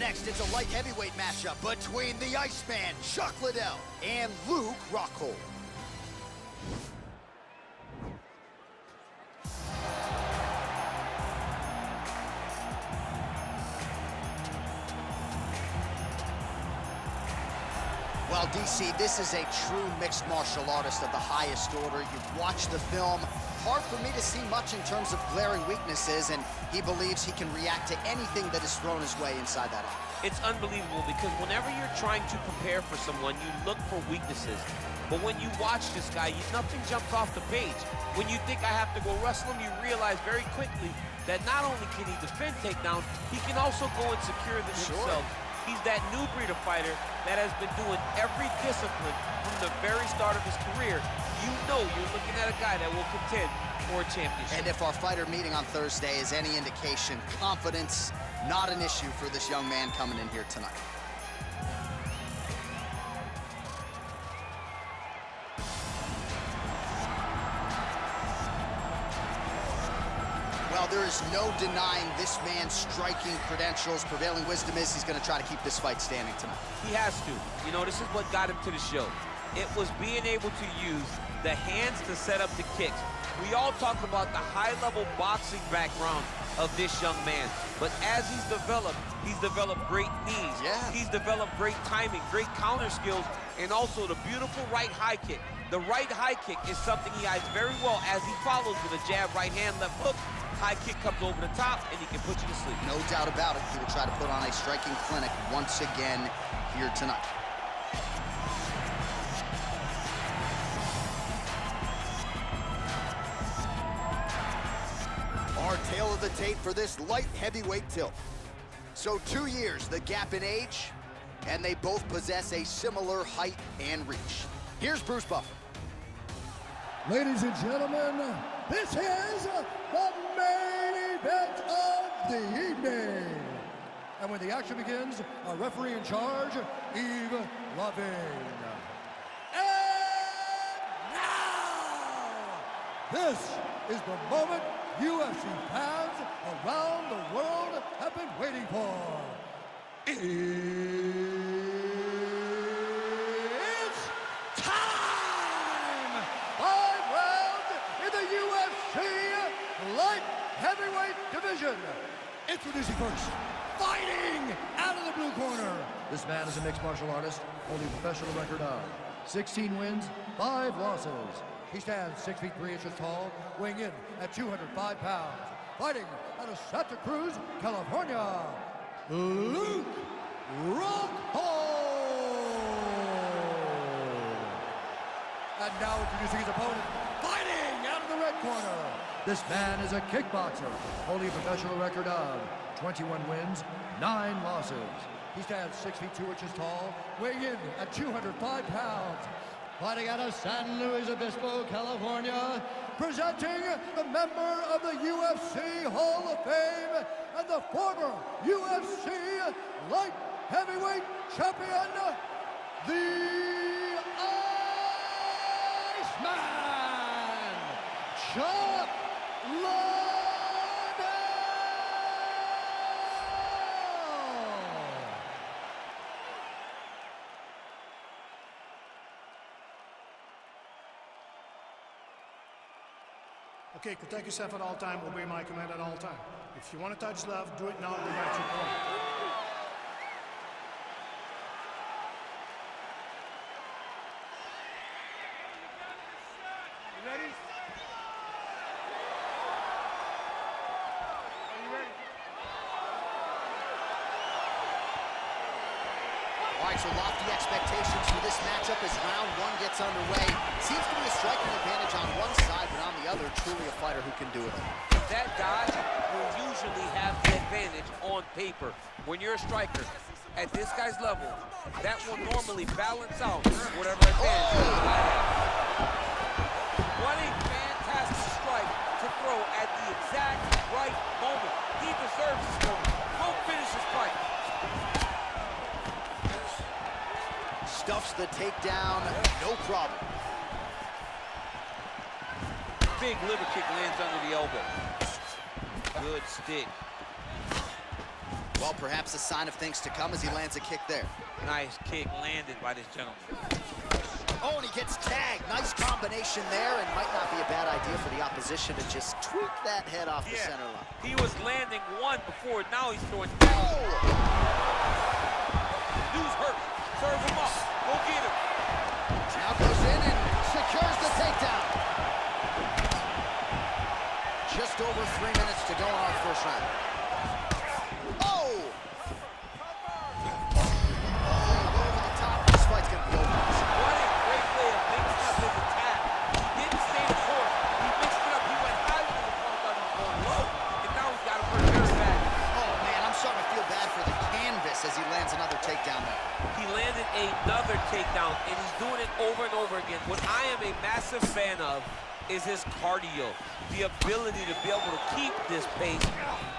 next, it's a light heavyweight matchup between the Iceman, Chuck Liddell, and Luke Rockhold. Well, DC, this is a true mixed martial artist of the highest order. You've watched the film. Hard for me to see much in terms of glaring weaknesses, and he believes he can react to anything that is thrown his way inside that arm. It's unbelievable because whenever you're trying to prepare for someone, you look for weaknesses. But when you watch this guy, nothing jumps off the page. When you think I have to go wrestle him, you realize very quickly that not only can he defend takedowns, he can also go and secure them Sure. himself. He's that new breed of fighter that has been doing every discipline from the very start of his career. You know you're looking at a guy that will contend for a championship. And if our fighter meeting on Thursday is any indication, confidence, not an issue for this young man coming in here tonight. Well, there is no denying this man's striking credentials. Prevailing wisdom is he's going to try to keep this fight standing tonight. He has to. You know, this is what got him to the show. It was being able to use the hands to set up the kicks. We all talk about the high-level boxing background of this young man. But as he's developed, he's developed great knees. Yeah. He's developed great timing, great counter skills, and also the beautiful right high kick. The right high kick is something he hides very well as he follows with a jab, right hand, left hook. High kick comes over the top, and he can put you to sleep. No doubt about it. He will try to put on a striking clinic once again here tonight. Our tale of the tape for this light heavyweight tilt. So two years, the gap in age, and they both possess a similar height and reach. Here's Bruce Buffer. Ladies and gentlemen, this is the main event of the evening. And when the action begins, our referee in charge, Yves Lavigne. And now, this is the moment UFC fans around the world have been waiting for. It's time! Five rounds in the UFC light heavyweight division. Introducing first, fighting out of the blue corner. This man is a mixed martial artist, holding a professional record of 16 wins, 5 losses. He stands 6 feet 3 inches tall, weighing in at 205 pounds. Fighting out of Santa Cruz, California, Luke Rockhold. And now introducing his opponent, fighting out of the red corner. This man is a kickboxer, holding a professional record of 21 wins, 9 losses. He stands 6 feet 2 inches tall, weighing in at 205 pounds. Fighting out of San Luis Obispo, California, presenting the member of the UFC Hall of Fame and the former UFC light heavyweight champion, the Iceman, Chuck Liddell. Okay, protect yourself at all time, obey my command at all time. If you want to touch love, do it now go back to your ready? So lofty expectations for this matchup as round one gets underway. Seems to be a striking advantage on one side, but on the other, truly a fighter who can do it. That guy will usually have the advantage on paper. When you're a striker, at this guy's level, that will normally balance out whatever advantage have. What a fantastic strike to throw at the exact right moment. He deserves Stuffs the takedown, no problem. Big liver kick lands under the elbow. Good stick. Well, perhaps a sign of things to come as he lands a kick there. Nice kick landed by this gentleman. Oh, and he gets tagged. Nice combination there, and might not be a bad idea for the opposition to just tweak that head off the center line. He was landing one before, now he's throwing Oh! Dude's hurt. Serve him up. Go get him. Now goes in and secures the takedown. Just over three minutes to go in our first round. Oh! Oh, over the top. This fight's gonna be over. What a great way of mixing up his attack. He didn't stay the course. He mixed it up. He went high when his opponent thought he was going low. And now he's got to hurt very bad. Oh, man, I'm starting to feel bad for the canvas as he lands another takedown there. He landed another takedown, and he's doing it over and over What I am a massive fan of is his cardio, the ability to be able to keep this pace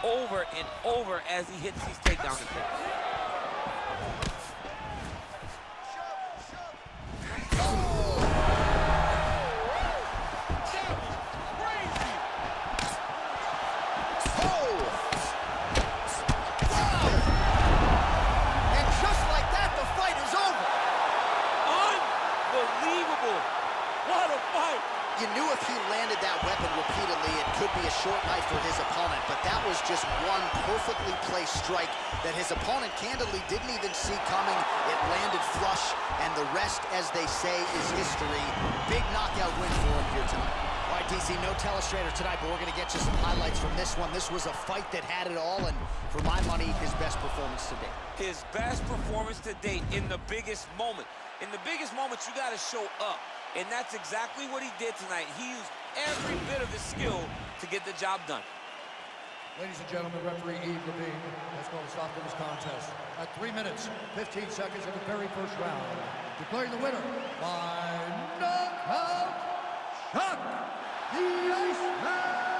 over and over as he hits these takedown. Short night for his opponent, but that was just one perfectly placed strike that his opponent candidly didn't even see coming. It landed flush, and the rest, as they say, is history. Big knockout win for him here tonight. All right, DC, no telestrator tonight, but we're going to get you some highlights from this one. This was a fight that had it all, and for my money, his best performance to date. His best performance to date in the biggest moment. In the biggest moments, you got to show up. And that's exactly what he did tonight. He used every bit of his skill to get the job done. Ladies and gentlemen, referee Yves Lavigne has called a stop to this contest at 3 minutes, 15 seconds of the very first round. Declaring the winner by knockout, Chuck the Iceman